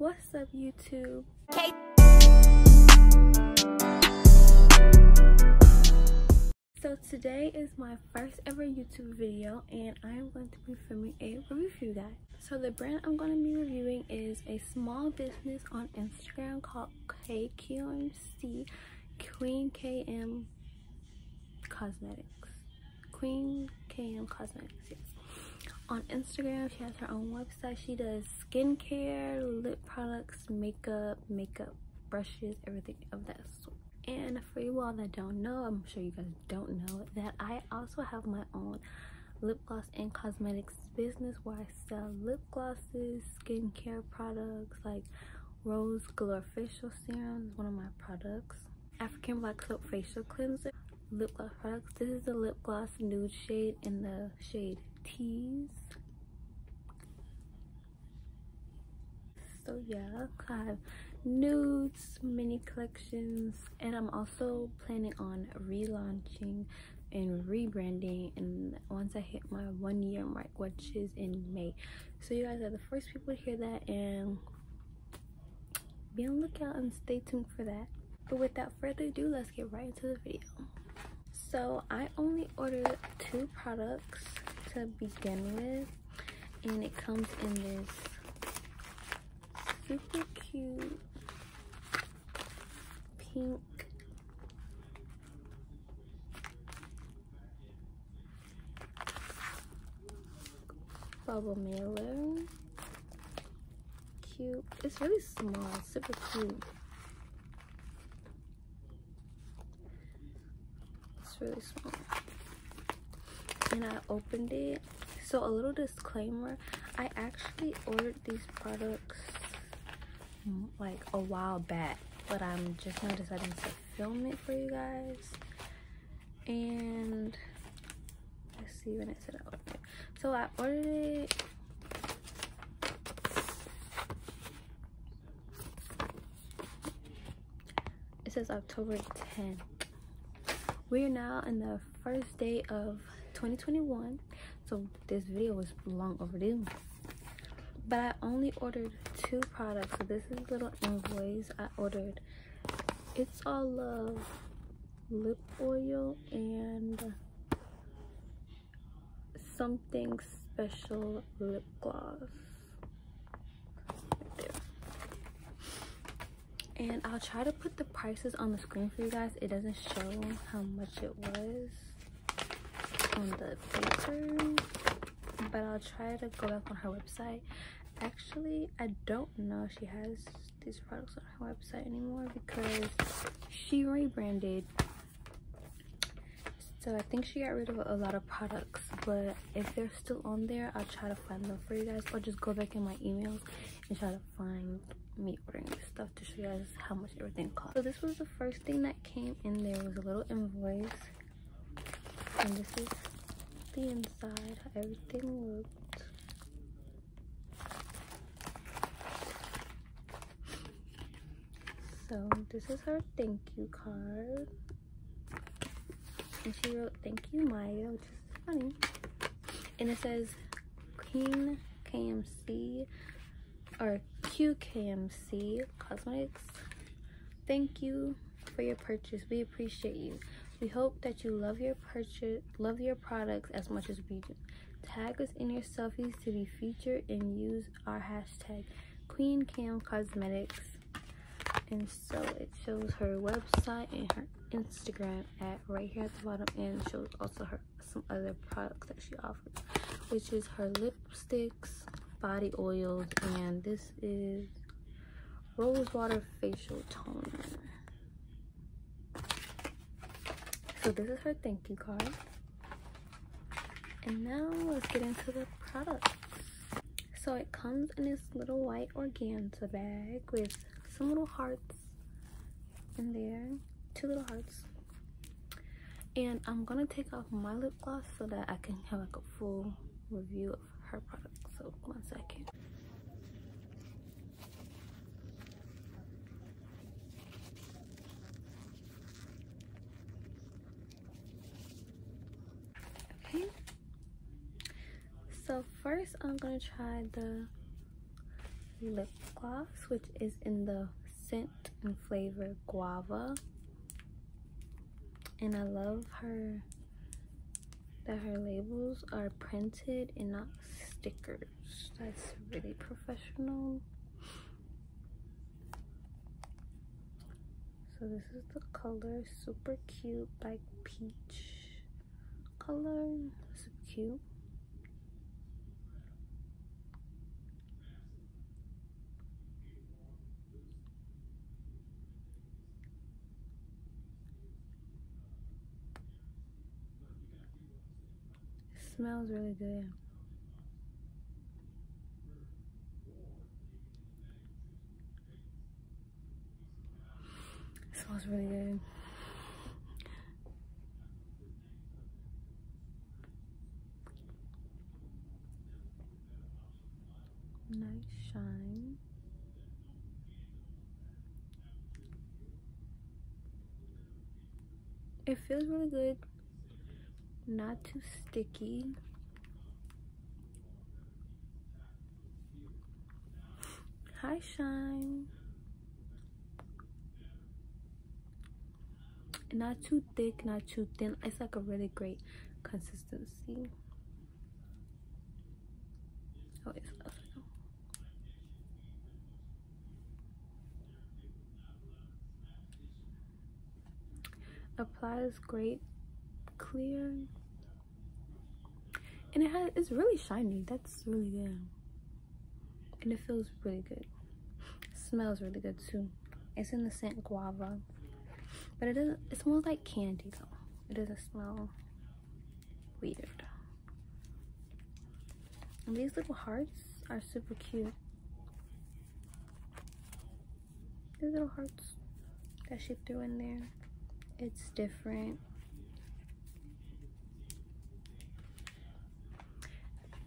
What's up YouTube? Okay. So today is my first ever YouTube video and I am going to be filming a review guide. So the brand I'm going to be reviewing is a small business on Instagram called KQMC Queen KM Cosmetics. Queen KM Cosmetics, yes. On Instagram, she has her own website. She does skincare, lip products, makeup, makeup brushes, everything of that sort. And for you all that don't know, I'm sure you guys don't know, that I also have my own lip gloss and cosmetics business where I sell lip glosses, skincare products like Rose Glow Facial Serum is one of my products. African Black Soap Facial Cleanser, lip gloss products. This is the lip gloss nude shade in the shade Tease. So yeah, I have nudes, mini collections, and I'm also planning on relaunching and rebranding and once I hit my one year mark which is in May. So you guys are the first people to hear that and be on lookout and stay tuned for that. But without further ado let's get right into the video. So I only ordered two products to begin with and it comes in this super cute pink bubble mailer cute. It's really small super cute. It's really small and i opened it. So a little disclaimer i actually ordered these products mm, like a while back but i'm just now deciding to film it for you guys. And let's see when it said i ordered it. So i ordered it it says october 10th we are now in the first day of 2021 so this video was long overdue. But i only ordered two products. So this is little invoice i ordered. It's all love lip oil and something special lip gloss. Right there. And i'll try to put the prices on the screen for you guys. It doesn't show how much it was on the paper but i'll try to go back on her website. Actually i don't know if she has these products on her website anymore because she rebranded. So i think she got rid of a lot of products but if they're still on there i'll try to find them for you guys or just go back in my emails and try to find me ordering this stuff to show you guys how much everything cost so this was the first thing that came in. There was a little invoice. And this is the inside everything looked so this is her thank you card. And she wrote thank you maya which is funny. And it says queen kmc or qkmc cosmetics thank you for your purchase. We appreciate you we hope that you love your purchase love your products as much as we do. Tag us in your selfies to be featured and use our hashtag queen KM cosmetics and so it shows her website and her instagram at right here at the bottom and shows also her some other products that she offers which is her lipsticks body oils and this is rose water facial toner so this is her thank you card. And now let's get into the products so it comes in this little white organza bag with some little hearts in there two little hearts. And i'm gonna take off my lip gloss so that i can have like a full review of her product. So one second okay so first i'm gonna try the lip gloss, which is in the scent and flavor guava. And I love her that her labels are printed and not stickers. That's really professional. So this is the color, super cute, like peach color, super cute. smells really good. It smells really good. Nice shine. It feels really good not too sticky. High, Shine. Not too thick, not too thin. It's like a really great consistency. Oh, it's applies great clear. And it has it's really shiny. That's really good. And it feels really good. It smells really good too. It's in the scent guava. But it doesn't it smells like candy though. It doesn't smell weird. And these little hearts are super cute. These little hearts that she threw in there it's different.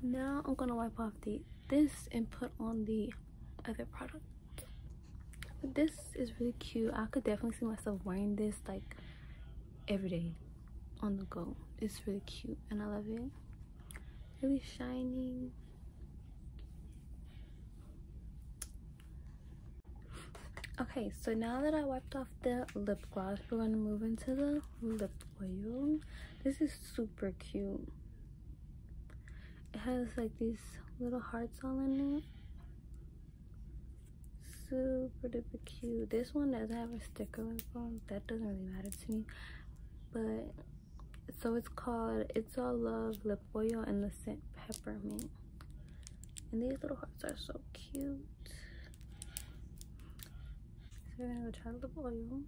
Now i'm gonna wipe off the this and put on the other product. But this is really cute. I could definitely see myself wearing this like every day on the go. It's really cute and i love it. Really shiny okay so now that i wiped off the lip gloss we're going to move into the lip oil. This is super cute. It has like these little hearts all in it. Super duper cute. This one doesn't have a sticker on that doesn't really matter to me. But so it's called it's all love lip oil and the scent peppermint. And these little hearts are so cute we're gonna go try the oil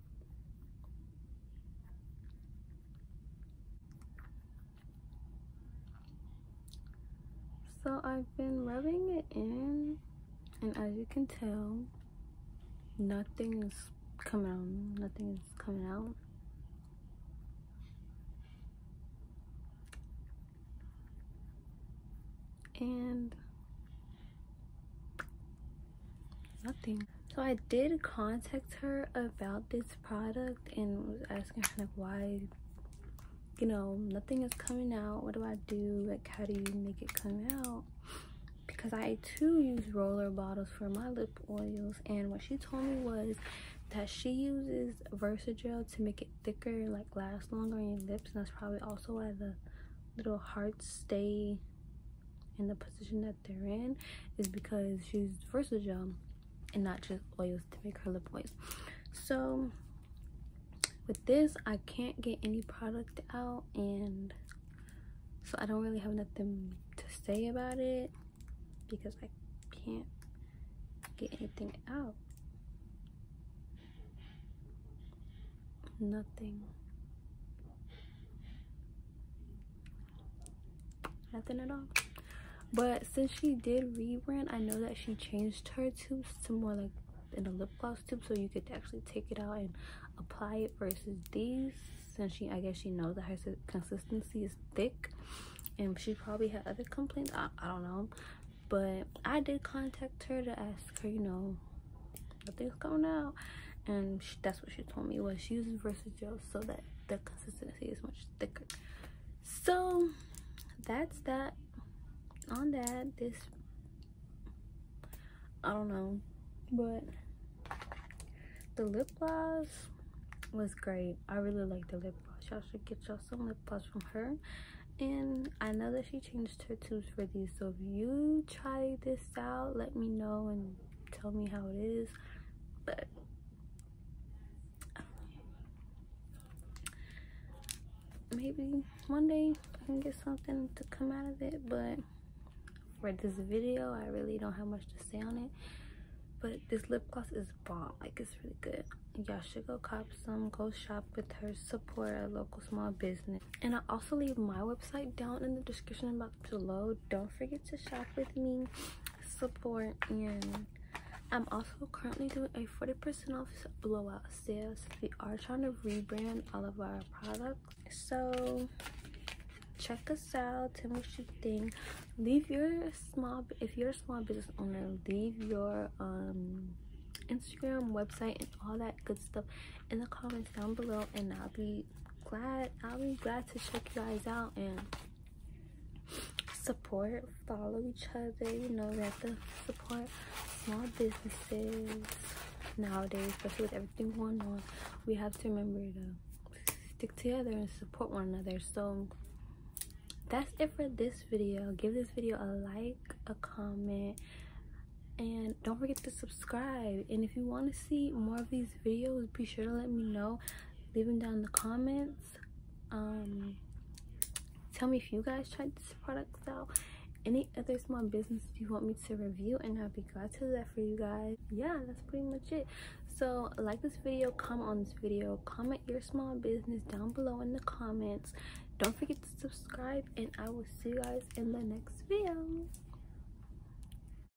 so i've been rubbing it in and as you can tell nothing is coming out nothing is coming out. And nothing so i did contact her about this product and was asking her like why you know nothing is coming out. What do i do? Like how do you make it come out? Because i too use roller bottles for my lip oils. And what she told me was that she uses versagel to make it thicker like last longer on your lips. And that's probably also why the little hearts stay in the position that they're in is because she's versagel and not just oils to make her lip oils. So with this i can't get any product out and so i don't really have nothing to say about it because i can't get anything out. Nothing. Nothing at all but since she did rebrand i know that she changed her tubes to more like in a lip gloss tube so you could actually take it out and apply it versus these since she i guess she knows that her consistency is thick. And she probably had other complaints i, I don't know. But i did contact her to ask her you know nothing's coming out and she, that's what she told me was she uses versagel so that the consistency is much thicker. So that's that on that this I don't know. But the lip gloss was great. I really like the lip gloss. Y'all should get y'all some lip gloss from her. And I know that she changed her tubes for these. So if you try this out, let me know and tell me how it is. But maybe one day I can get something to come out of it. But for this video, I really don't have much to say on it. But this lip gloss is bomb. Like it's really good. Y'all should go cop some. Go shop with her. Support a local small business. And i'll also leave my website down in the description box below. Don't forget to shop with me. Support. And i'm also currently doing a 40 percent off blowout sale. So we are trying to rebrand all of our products. So check us out tell me what you think. Leave your small if you're a small business owner leave your um instagram website and all that good stuff in the comments down below and i'll be glad i'll be glad to check you guys out and support follow each other you know we have to support small businesses nowadays especially with everything going on. We have to remember to stick together and support one another so that's it for this video. Give this video a like a comment and don't forget to subscribe. And if you want to see more of these videos be sure to let me know. Leave them down in the comments. Um tell me if you guys tried these products out. Any other small business you want me to review and i'll be glad to do that for you guys. Yeah that's pretty much it. So like this video comment on this video. Comment your small business down below in the comments don't forget to subscribe and i will see you guys in the next video